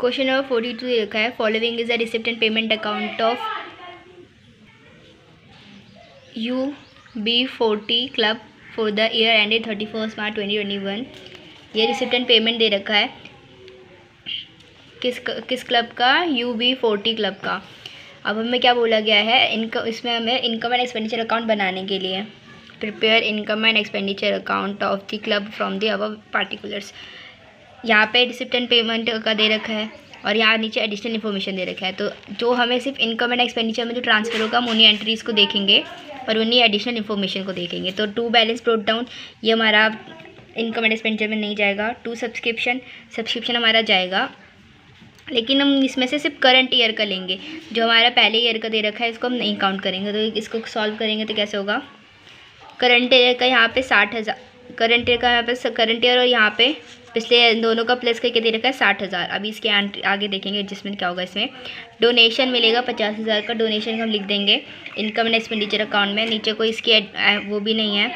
Question number forty two लिखा है। Following is the receipt and payment account of U B forty club for the year ended thirty first March twenty twenty one ये receipt and payment दे रखा है। किस किस club का? You B forty club का। अब हमें क्या बोला गया है? इनकम इसमें हमें इनकम एंड एक्सपेंडिचर अकाउंट बनाने के लिए। Prepare income and expenditure account of the club from the अब पार्टिकुलर्स यहाँ पे एंड पेमेंट का दे रखा है और यहाँ नीचे एडिशनल इन्फॉर्मेशन दे रखा है। तो जो हमें सिर्फ़ इनकम एंड एक्सपेंडिचर में जो ट्रांसफ़र होगा, हम उन्हीं एंट्रीज़ को देखेंगे और उन्हीं एडिशनल इन्फॉर्मेशन को देखेंगे। तो टू बैलेंस प्रोट डाउन ये हमारा इनकम एंड एक्सपेंडिचर में नहीं जाएगा। टू सब्सक्रिप्शन सब्सक्रिप्शन हमारा जाएगा। लेकिन हम इसमें से सिर्फ़ करंट ईयर का लेंगे। जो हमारा पहले ईयर का दे रखा है, इसको हम नहीं काउंट करेंगे। तो इसको सॉल्व करेंगे तो कैसे होगा? करंट ईयर का यहाँ पे साठ हज़ार करंट ईयर का यहाँ पे करंट ईयर और यहाँ पे पिछले दोनों का प्लस करके दे रखा है साठ हज़ार। अभी इसके आगे देखेंगे एडजस्टमेंट क्या होगा इसमें। डोनेशन मिलेगा पचास हज़ार का डोनेशन हम लिख देंगे। इनकम एंड एक्सपेंडिचर अकाउंट में। नीचे कोई इसकी वो भी नहीं है।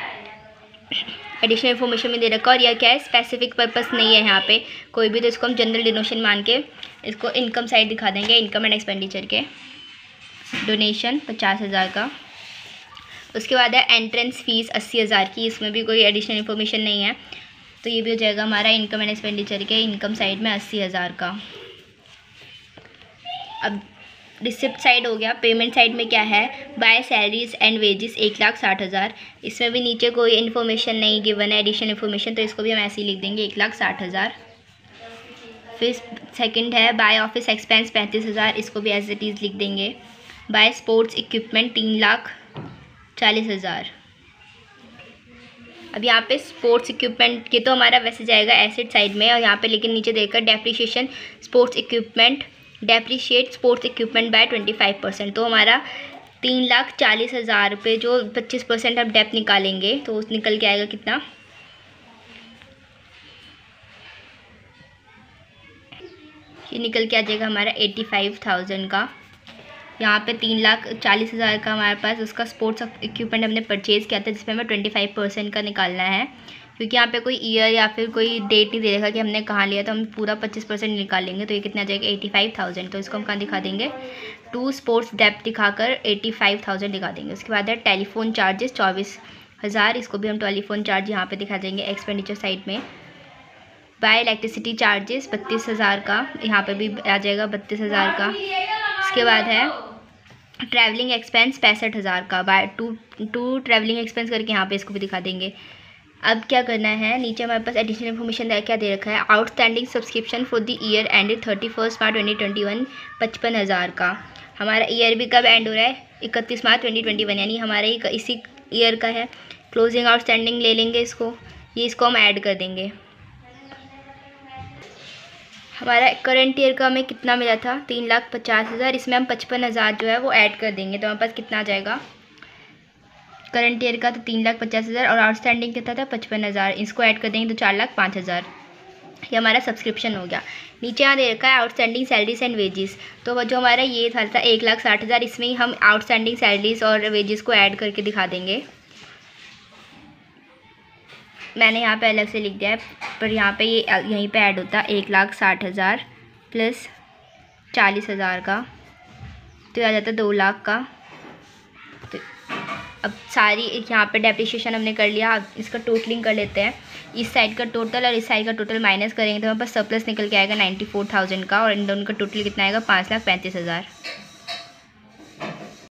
एडिशनल इन्फॉर्मेशन में दे रखा और यह क्या है? स्पेसिफिक पर्पस नहीं है यहाँ पे। कोई भी तो इसको हम जनरल डोनेशन मान के इसको इनकम साइड दिखा देंगे इनकम एंड एक्सपेंडिचर के। डोनेशन पचास हज़ार का। उसके बाद है एंट्रेंस फ़ीस अस्सी हज़ार की। इसमें भी कोई एडिशनल इन्फॉर्मेशन नहीं है। तो ये भी हो जाएगा हमारा इनकम एंड एक्सपेंडिचर के इनकम साइड में अस्सी हज़ार का। अब रिसिप्ट साइड हो गया पेमेंट साइड में क्या है? बाय सैलरीज एंड वेजेस एक लाख साठ हज़ार। इसमें भी नीचे कोई इन्फॉर्मेशन नहीं गिवन है एडिशनल इन्फॉर्मेशन तो इसको भी हम ऐसे ही लिख देंगे, एक लाख साठ हज़ार। फिर सेकंड है बाय ऑफ़िस एक्सपेंस पैंतीस हज़ार। इसको भी एज इट इज़ लिख देंगे। बाय स्पोर्ट्स इक्विपमेंट तीन लाख चालीस हज़ार। अब यहाँ पे स्पोर्ट्स इक्विपमेंट के तो हमारा वैसे जाएगा एसिड साइड में और यहाँ पे लेकिन नीचे देखकर depreciation sports equipment depreciate sports equipment by twenty five percent तो हमारा तीन लाख चालीस हज़ार रुपये जो पच्चीस परसेंट हम डेप निकालेंगे तो उस निकल के आएगा कितना? ये निकल के आ जाएगा हमारा एट्टी फाइव थाउज़ेंड का। यहाँ पे तीन लाख चालीस हज़ार का हमारे पास उसका स्पोर्ट्स इक्विपमेंट हमने परचेज़ किया था, जिसमें हमें ट्वेंटी फाइव परसेंट का निकालना है। क्योंकि यहाँ पे कोई ईयर या फिर कोई डेट नहीं दे कि हमने कहाँ लिया तो हम पूरा पच्चीस परसेंट निकालेंगे तो ये कितना जाएगा? एटी फाइव थाउज़ेंड तो इसको हम कहाँ दिखा देंगे? टू स्पोर्ट्स डेप दिखाकर एटी फाइव थाउज़ेंड दिखा देंगे। उसके बाद है टेलीफोन चार्जेस चौबीस हज़ार। इसको भी हम टेलीफोन चार्ज यहाँ पे दिखा देंगे एक्सपेंडिचर साइड में। बाय इलेक्ट्रिसिटी चार्जेस बत्तीस हज़ार का। यहाँ पे भी आ जाएगा बत्तीस हज़ार का। इसके बाद है ट्रैवलिंग एक्सपेंस पैंसठ हज़ार का। By to to travelling expense करके यहाँ पे इसको भी दिखा देंगे। अब क्या करना है? नीचे हमारे पास एडिशनल इन्फॉर्मेशन क्या दे रखा है? Outstanding subscription for the year end thirty first March twenty twenty one पचपन हज़ार का। हमारा ईयर भी कब एंड हो रहा है? इकतीस मार्च ट्वेंटी ट्वेंटी वन यानी हमारा इसी ईयर का है। क्लोजिंग आउटस्टैंडिंग ले लेंगे इसको। ये इसको हम ऐड कर देंगे। हमारा करंट ईयर का हमें कितना मिला था? तीन लाख पचास हज़ार। इसमें हम पचपन हज़ार जो है वो ऐड कर देंगे। तो हमारे पास कितना आ जाएगा? करंट ईयर का तो तीन लाख पचास हज़ार और आउटस्टैंडिंग कितना था? पचपन हज़ार। इसको ऐड कर देंगे तो चार लाख पाँच हज़ार। ये हमारा सब्सक्रिप्शन हो गया। नीचे यहाँ दे रखा है आउटस्टैंडिंग सैलरीज एंड वेजेस तो वह जो हमारा ये था, एक लाख साठ हज़ार। इसमें ही हम आउटस्टैंडिंग सैलरीज और वेजेस को ऐड करके दिखा देंगे। मैंने यहाँ पे अलग से लिख दिया है, पर यहाँ पे ये, यहीं पे ऐड होता है एक लाख साठ हज़ार प्लस चालीस हज़ार का तो आ जाता है दो लाख का। तो अब सारी यहाँ पे डेप्रिशिएशन हमने कर लिया, अब इसका टोटलिंग कर लेते हैं। इस साइड का टोटल और इस साइड का टोटल माइनस करेंगे तो हमारे पास सरप्लस निकल के आएगा नाइन्टी फोर थाउज़ेंड का, और इन दोनों का टोटल कितना आएगा? पाँच लाख पैंतीस हज़ार।